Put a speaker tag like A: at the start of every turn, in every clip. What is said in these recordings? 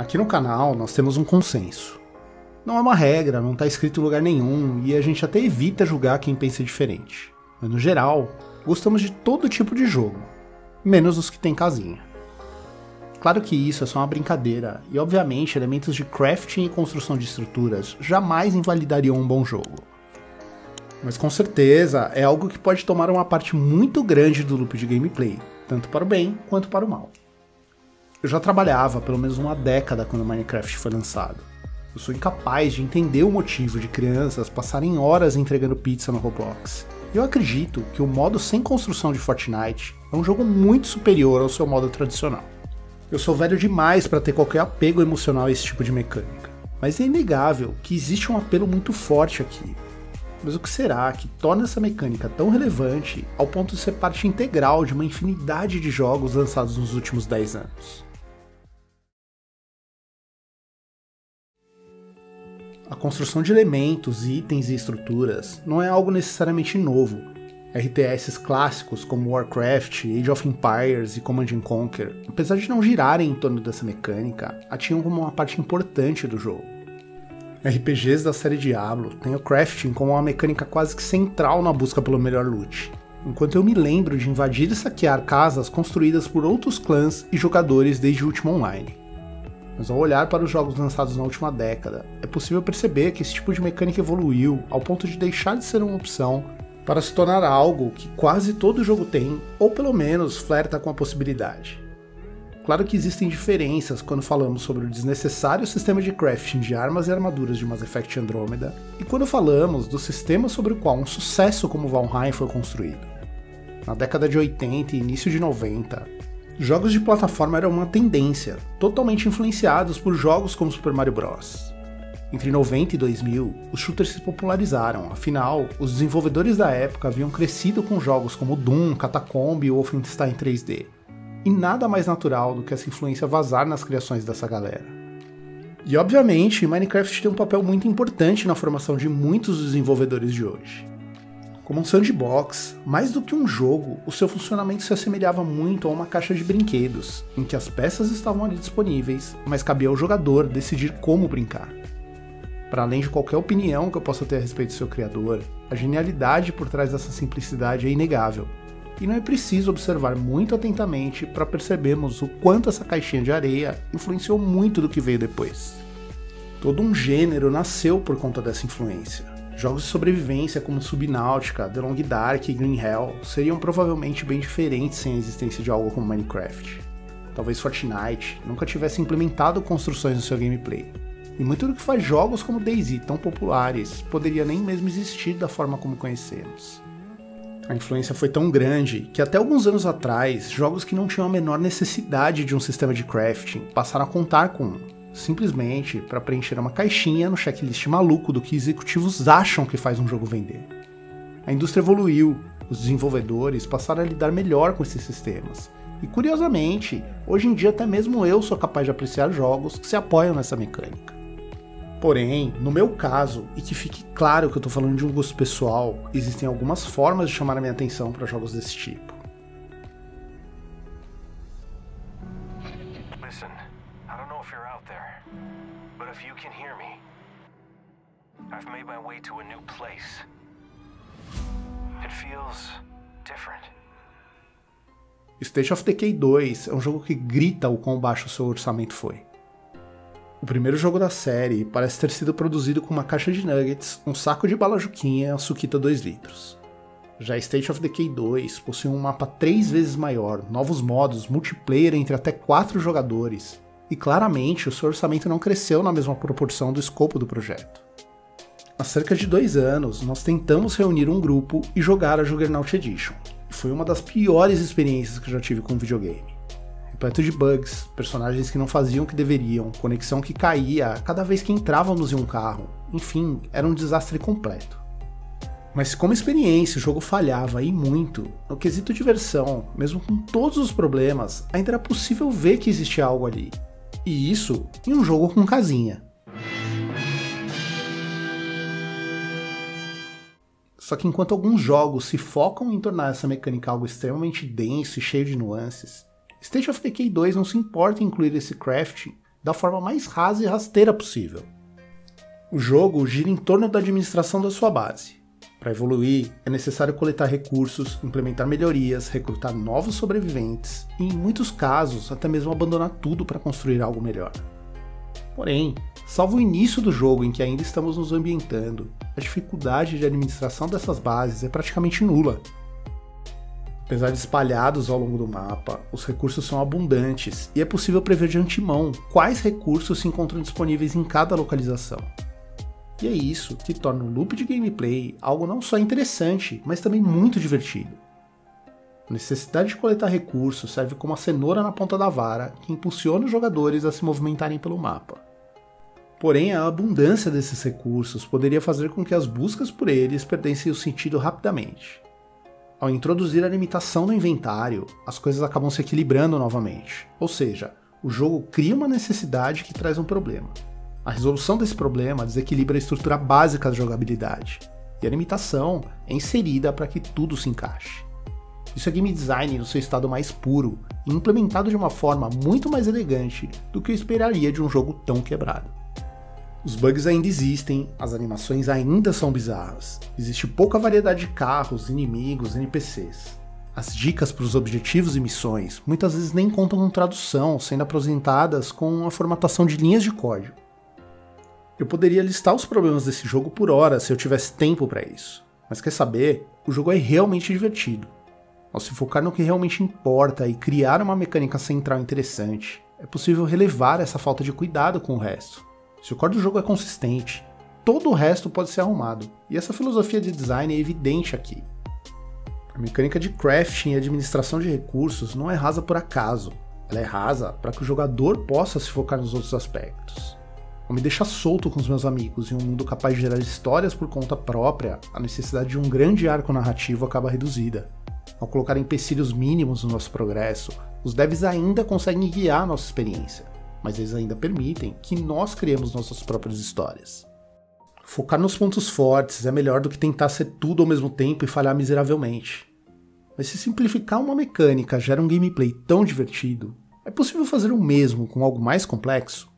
A: Aqui no canal nós temos um consenso. Não é uma regra, não está escrito em lugar nenhum e a gente até evita julgar quem pensa diferente. Mas no geral, gostamos de todo tipo de jogo, menos os que tem casinha. Claro que isso é só uma brincadeira, e obviamente elementos de crafting e construção de estruturas jamais invalidariam um bom jogo. Mas com certeza é algo que pode tomar uma parte muito grande do loop de gameplay, tanto para o bem quanto para o mal. Eu já trabalhava pelo menos uma década quando Minecraft foi lançado. Eu sou incapaz de entender o motivo de crianças passarem horas entregando pizza no Roblox. Eu acredito que o modo sem construção de Fortnite é um jogo muito superior ao seu modo tradicional. Eu sou velho demais para ter qualquer apego emocional a esse tipo de mecânica, mas é inegável que existe um apelo muito forte aqui. Mas o que será que torna essa mecânica tão relevante ao ponto de ser parte integral de uma infinidade de jogos lançados nos últimos 10 anos? A construção de elementos, itens e estruturas não é algo necessariamente novo, RTS clássicos como Warcraft, Age of Empires e Command Conquer, apesar de não girarem em torno dessa mecânica, a tinham como uma parte importante do jogo. RPGs da série Diablo têm o crafting como uma mecânica quase que central na busca pelo melhor loot, enquanto eu me lembro de invadir e saquear casas construídas por outros clãs e jogadores desde o último online. Mas ao olhar para os jogos lançados na última década, é possível perceber que esse tipo de mecânica evoluiu ao ponto de deixar de ser uma opção para se tornar algo que quase todo jogo tem, ou pelo menos flerta com a possibilidade. Claro que existem diferenças quando falamos sobre o desnecessário sistema de crafting de armas e armaduras de Mass Effect Andromeda, e quando falamos do sistema sobre o qual um sucesso como Valheim foi construído. Na década de 80 e início de 90, jogos de plataforma eram uma tendência, totalmente influenciados por jogos como Super Mario Bros. Entre 90 e 2000, os shooters se popularizaram, afinal, os desenvolvedores da época haviam crescido com jogos como Doom, Catacomb e Wolfenstein 3D. E nada mais natural do que essa influência vazar nas criações dessa galera. E obviamente, Minecraft tem um papel muito importante na formação de muitos desenvolvedores de hoje. Como um sandbox, mais do que um jogo, o seu funcionamento se assemelhava muito a uma caixa de brinquedos, em que as peças estavam ali disponíveis, mas cabia ao jogador decidir como brincar. Para além de qualquer opinião que eu possa ter a respeito do seu criador, a genialidade por trás dessa simplicidade é inegável. E não é preciso observar muito atentamente para percebermos o quanto essa caixinha de areia influenciou muito do que veio depois. Todo um gênero nasceu por conta dessa influência. Jogos de sobrevivência como Subnautica, The Long Dark e Green Hell seriam provavelmente bem diferentes sem a existência de algo como Minecraft. Talvez Fortnite nunca tivesse implementado construções no seu gameplay, e muito do que faz jogos como DayZ tão populares poderia nem mesmo existir da forma como conhecemos. A influência foi tão grande que até alguns anos atrás, jogos que não tinham a menor necessidade de um sistema de crafting passaram a contar com um, simplesmente para preencher uma caixinha no checklist maluco do que executivos acham que faz um jogo vender. A indústria evoluiu, os desenvolvedores passaram a lidar melhor com esses sistemas. E curiosamente, hoje em dia até mesmo eu sou capaz de apreciar jogos que se apoiam nessa mecânica. Porém, no meu caso, e que fique claro que eu estou falando de um gosto pessoal, existem algumas formas de chamar a minha atenção para jogos desse tipo. I've made my way to a new place. It feels different. State of Decay 2 é um jogo que grita o quão baixo seu orçamento foi. O primeiro jogo da série parece ter sido produzido com uma caixa de nuggets, um saco de bala juquinha e a suquita 2 litros. Já State of Decay 2 possui um mapa três vezes maior, novos modos, multiplayer entre até quatro jogadores, e claramente o seu orçamento não cresceu na mesma proporção do escopo do projeto. Há cerca de dois anos, nós tentamos reunir um grupo e jogar a Juggernaut Edition, foi uma das piores experiências que eu já tive com um videogame repleto de bugs, personagens que não faziam o que deveriam, conexão que caía cada vez que entrávamos em um carro. Enfim, era um desastre completo. Mas como experiência o jogo falhava e muito, no quesito diversão, mesmo com todos os problemas, ainda era possível ver que existia algo ali. E isso em um jogo com casinha. Só que enquanto alguns jogos se focam em tornar essa mecânica algo extremamente denso e cheio de nuances, State of Decay 2 não se importa em incluir esse crafting da forma mais rasa e rasteira possível. O jogo gira em torno da administração da sua base. Para evoluir, é necessário coletar recursos, implementar melhorias, recrutar novos sobreviventes e, em muitos casos, até mesmo abandonar tudo para construir algo melhor. Porém, salvo o início do jogo em que ainda estamos nos ambientando, a dificuldade de administração dessas bases é praticamente nula. Apesar de espalhados ao longo do mapa, os recursos são abundantes e é possível prever de antemão quais recursos se encontram disponíveis em cada localização. E é isso que torna o loop de gameplay algo não só interessante, mas também muito divertido. A necessidade de coletar recursos serve como a cenoura na ponta da vara que impulsiona os jogadores a se movimentarem pelo mapa. Porém, a abundância desses recursos poderia fazer com que as buscas por eles perdessem o sentido rapidamente. Ao introduzir a limitação no inventário, as coisas acabam se equilibrando novamente, ou seja, o jogo cria uma necessidade que traz um problema. A resolução desse problema desequilibra a estrutura básica da jogabilidade, e a limitação é inserida para que tudo se encaixe. Isso é game design no seu estado mais puro e implementado de uma forma muito mais elegante do que eu esperaria de um jogo tão quebrado. Os bugs ainda existem, as animações ainda são bizarras, existe pouca variedade de carros, inimigos, NPCs. As dicas para os objetivos e missões muitas vezes nem contam com tradução, sendo apresentadas com a formatação de linhas de código. Eu poderia listar os problemas desse jogo por hora se eu tivesse tempo para isso, mas quer saber? O jogo é realmente divertido. Ao se focar no que realmente importa e criar uma mecânica central interessante, é possível relevar essa falta de cuidado com o resto se o core do jogo é consistente, todo o resto pode ser arrumado. E essa filosofia de design é evidente aqui. A mecânica de crafting e administração de recursos não é rasa por acaso. Ela é rasa para que o jogador possa se focar nos outros aspectos. Ao me deixar solto com os meus amigos em um mundo capaz de gerar histórias por conta própria, a necessidade de um grande arco narrativo acaba reduzida. Ao colocar empecilhos mínimos no nosso progresso, os devs ainda conseguem guiar nossa experiência mas eles ainda permitem que nós criemos nossas próprias histórias. Focar nos pontos fortes é melhor do que tentar ser tudo ao mesmo tempo e falhar miseravelmente. Mas se simplificar uma mecânica gera um gameplay tão divertido, é possível fazer o mesmo com algo mais complexo?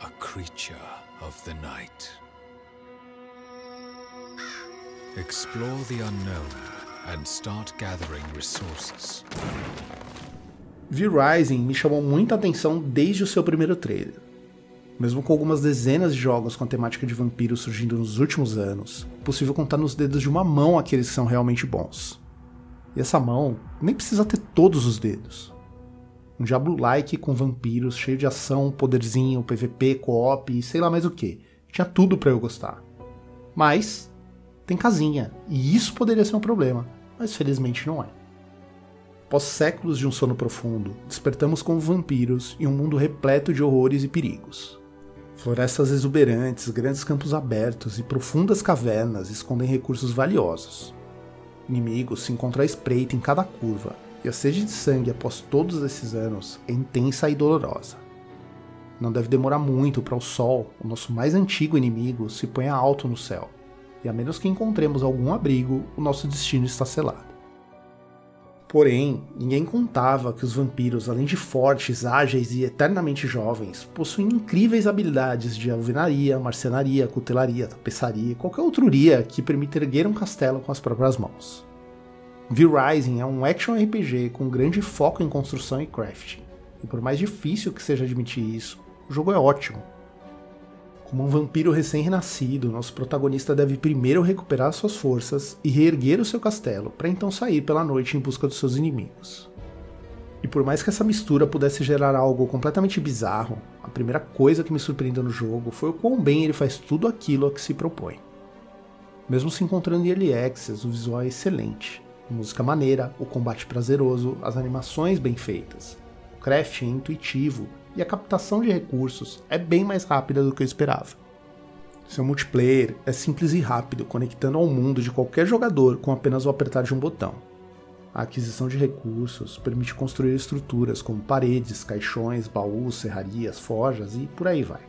A: A creature of the night. Explore the unknown and start gathering resources. V-Rising me chamou muita atenção desde o seu primeiro trailer. Mesmo com algumas dezenas de jogos com a temática de vampiros surgindo nos últimos anos, é possível contar nos dedos de uma mão aqueles que são realmente bons. E essa mão nem precisa ter todos os dedos. Um Diablo-like com vampiros, cheio de ação, poderzinho, PVP, co-op e sei lá mais o que. Tinha tudo para eu gostar. Mas tem casinha, e isso poderia ser um problema, mas felizmente não é. Após séculos de um sono profundo, despertamos como vampiros em um mundo repleto de horrores e perigos. Florestas exuberantes, grandes campos abertos e profundas cavernas escondem recursos valiosos. Inimigos se encontram à espreita em cada curva, e a sede de sangue após todos esses anos é intensa e dolorosa. Não deve demorar muito para o Sol, o nosso mais antigo inimigo, se ponha alto no céu e a menos que encontremos algum abrigo, o nosso destino está selado. Porém, ninguém contava que os vampiros, além de fortes, ágeis e eternamente jovens, possuem incríveis habilidades de alvenaria, marcenaria, cutelaria, tapeçaria e qualquer outruria que permita erguer um castelo com as próprias mãos. V-Rising é um action RPG com grande foco em construção e crafting, e por mais difícil que seja admitir isso, o jogo é ótimo, como um vampiro recém-renascido, nosso protagonista deve primeiro recuperar suas forças e reerguer o seu castelo, para então sair pela noite em busca dos seus inimigos. E por mais que essa mistura pudesse gerar algo completamente bizarro, a primeira coisa que me surpreendeu no jogo foi o quão bem ele faz tudo aquilo a que se propõe. Mesmo se encontrando em Early Access, o visual é excelente. A música maneira, o combate prazeroso, as animações bem feitas. O craft é intuitivo e a captação de recursos é bem mais rápida do que eu esperava. Seu multiplayer é simples e rápido, conectando ao mundo de qualquer jogador com apenas o apertar de um botão. A aquisição de recursos permite construir estruturas como paredes, caixões, baús, serrarias, forjas e por aí vai.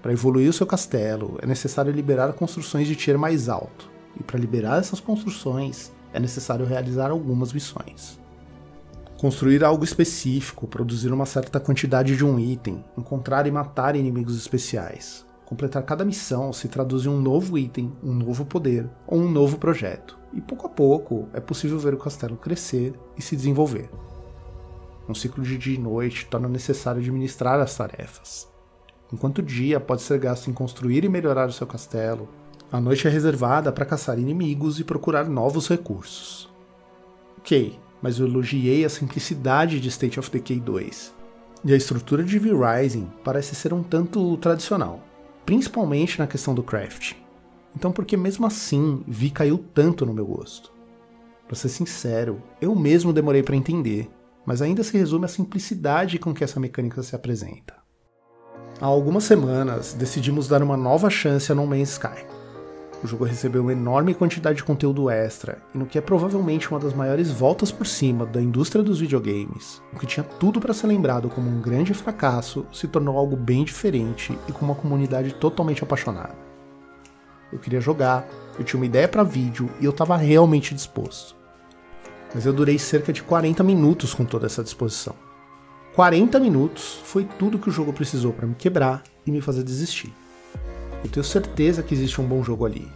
A: Para evoluir o seu castelo, é necessário liberar construções de tier mais alto, e para liberar essas construções é necessário realizar algumas missões. Construir algo específico, produzir uma certa quantidade de um item, encontrar e matar inimigos especiais. Completar cada missão se traduz em um novo item, um novo poder ou um novo projeto, e pouco a pouco é possível ver o castelo crescer e se desenvolver. Um ciclo de dia e noite torna necessário administrar as tarefas. Enquanto o dia pode ser gasto em construir e melhorar o seu castelo, a noite é reservada para caçar inimigos e procurar novos recursos. Ok, mas eu elogiei a simplicidade de State of Decay 2. E a estrutura de V-Rising parece ser um tanto tradicional, principalmente na questão do craft. Então por que mesmo assim Vi caiu tanto no meu gosto? Para ser sincero, eu mesmo demorei para entender, mas ainda se resume à simplicidade com que essa mecânica se apresenta. Há algumas semanas decidimos dar uma nova chance a No Man's Sky o jogo recebeu uma enorme quantidade de conteúdo extra, e no que é provavelmente uma das maiores voltas por cima da indústria dos videogames, o que tinha tudo para ser lembrado como um grande fracasso se tornou algo bem diferente e com uma comunidade totalmente apaixonada. Eu queria jogar, eu tinha uma ideia para vídeo e eu estava realmente disposto. Mas eu durei cerca de 40 minutos com toda essa disposição. 40 minutos foi tudo que o jogo precisou para me quebrar e me fazer desistir. Eu tenho certeza que existe um bom jogo ali.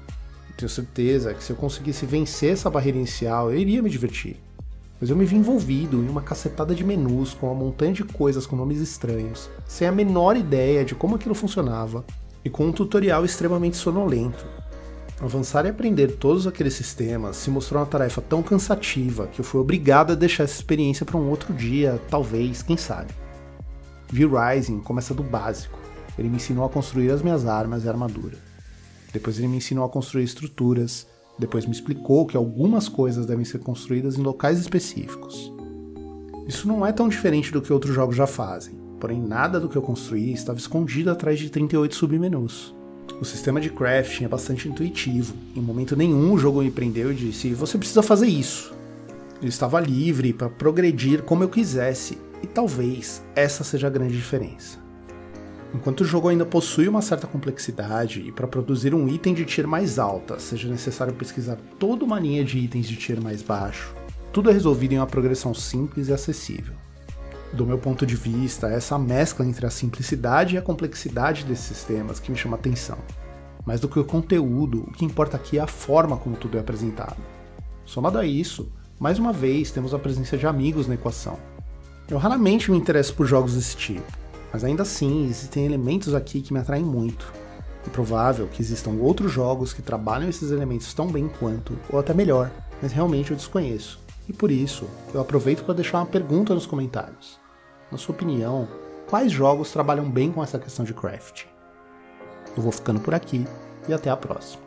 A: Eu tenho certeza que se eu conseguisse vencer essa barreira inicial, eu iria me divertir. Mas eu me vi envolvido em uma cacetada de menus com uma montanha de coisas com nomes estranhos, sem a menor ideia de como aquilo funcionava, e com um tutorial extremamente sonolento. Avançar e aprender todos aqueles sistemas se mostrou uma tarefa tão cansativa que eu fui obrigado a deixar essa experiência para um outro dia, talvez, quem sabe. V-Rising começa do básico ele me ensinou a construir as minhas armas e armadura. Depois ele me ensinou a construir estruturas, depois me explicou que algumas coisas devem ser construídas em locais específicos. Isso não é tão diferente do que outros jogos já fazem, porém nada do que eu construí estava escondido atrás de 38 submenus. O sistema de crafting é bastante intuitivo, em momento nenhum o jogo me prendeu e disse: você precisa fazer isso. Eu estava livre para progredir como eu quisesse, e talvez essa seja a grande diferença. Enquanto o jogo ainda possui uma certa complexidade, e para produzir um item de tier mais alta seja necessário pesquisar toda uma linha de itens de tier mais baixo, tudo é resolvido em uma progressão simples e acessível. Do meu ponto de vista, essa mescla entre a simplicidade e a complexidade desses sistemas que me chama atenção. Mais do que o conteúdo, o que importa aqui é a forma como tudo é apresentado. Somado a isso, mais uma vez temos a presença de amigos na equação. Eu raramente me interesso por jogos desse tipo, mas ainda assim, existem elementos aqui que me atraem muito. É provável que existam outros jogos que trabalham esses elementos tão bem quanto, ou até melhor, mas realmente eu desconheço. E por isso, eu aproveito para deixar uma pergunta nos comentários. Na sua opinião, quais jogos trabalham bem com essa questão de craft? Eu vou ficando por aqui e até a próxima.